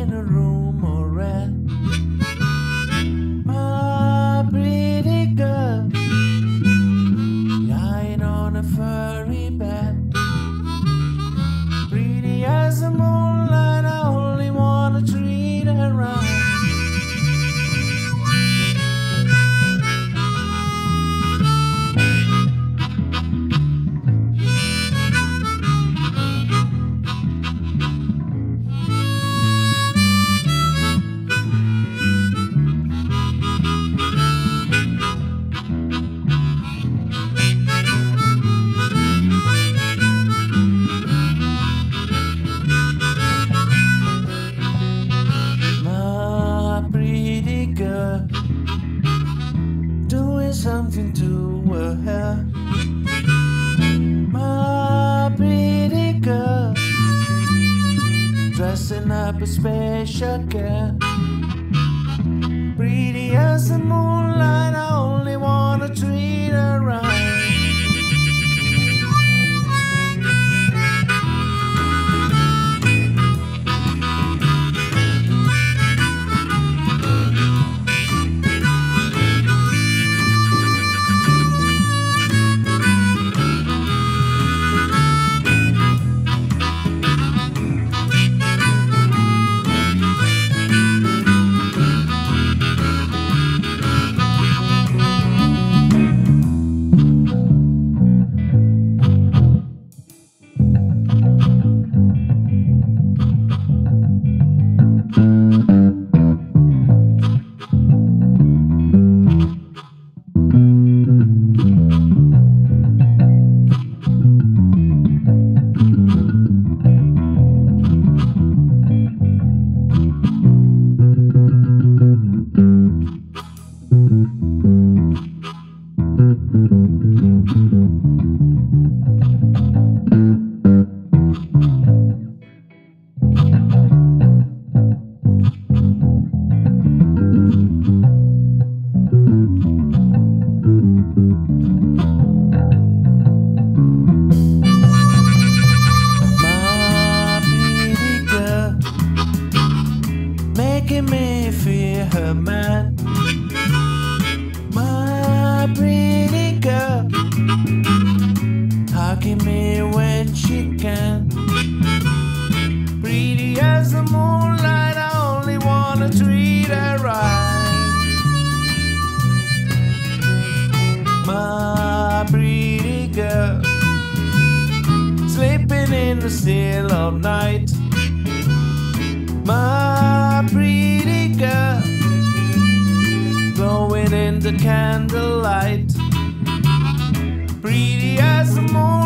in a room. Up a special girl. Pretty as the moonlight, making me feel her man. In the still of night. My pretty girl, glowing in the candlelight. Pretty as the moonlight,